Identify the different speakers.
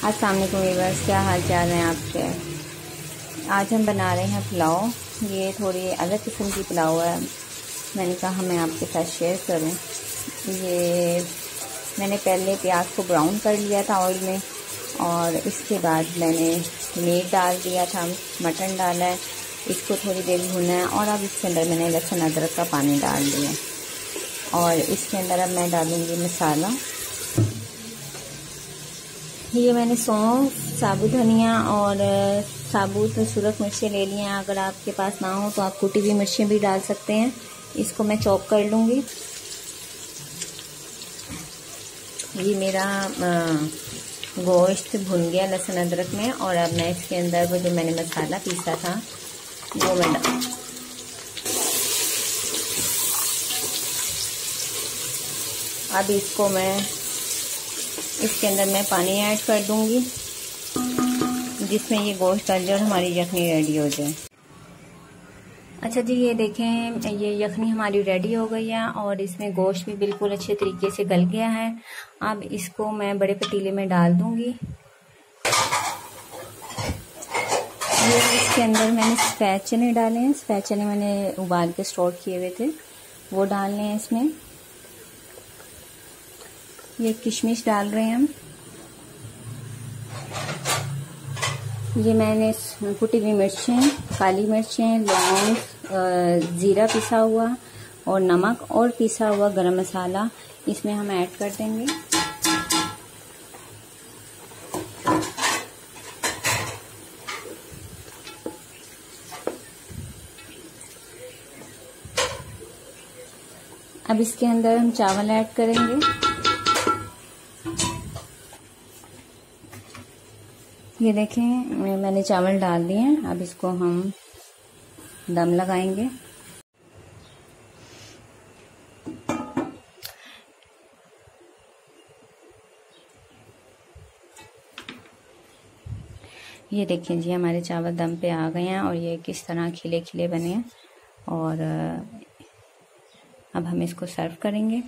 Speaker 1: असलकुम वीवर्स क्या हाल चाल हैं आपके? आज हम बना रहे हैं पुलाव। ये थोड़ी अलग किस्म की पुलाव है। मैंने कहा मैं आपके साथ शेयर करूँ। ये मैंने पहले प्याज को ब्राउन कर लिया था ऑयल में और इसके बाद मैंने मीट डाल दिया था, मटन डाला है। इसको थोड़ी देर भुना है और अब इसके अंदर मैंने लहसुन, अदरक का पानी डाल दिया और इसके अंदर अब मैं डालूँगी मसाला। ये मैंने सौंफ, साबुत धनिया और साबुत सुरख मिर्चें ले लिए हैं। अगर आपके पास ना हो तो आप कुटी हुई मिर्चें भी डाल सकते हैं। इसको मैं चॉप कर लूँगी। ये मेरा गोश्त भुन गया लहसुन अदरक में और अब मैं इसके अंदर वो जो मैंने मसाला पीसा था, वो मैं डाल अब इसको मैं इसके अंदर मैं पानी ऐड कर दूँगी, जिसमें ये गोश्त डाल जाए और हमारी यखनी रेडी हो जाए। अच्छा जी, ये देखें, ये यखनी हमारी रेडी हो गई है और इसमें गोश्त भी बिल्कुल अच्छे तरीके से गल गया है। अब इसको मैं बड़े पतीले में डाल दूँगी। ये इसके अंदर मैंने स्पैच चने डाले हैं। स्पैच चने मैंने उबाल के स्टोर किए हुए थे। वो डालने हैं इसमें। ये किशमिश डाल रहे हैं हम। ये मैंने कुटी हुई मिर्चें, काली मिर्चें, लौंग ज़ीरा पिसा हुआ और नमक और पिसा हुआ गरम मसाला। इसमें हम ऐड कर देंगे। अब इसके अंदर हम चावल ऐड करेंगे। ये देखें मैंने चावल डाल दिए हैं, अब इसको हम दम लगाएँगे। ये देखिए जी, हमारे चावल दम पे आ गए हैं और ये किस तरह खिले खिले बने हैं और, अब हम इसको सर्व करेंगे।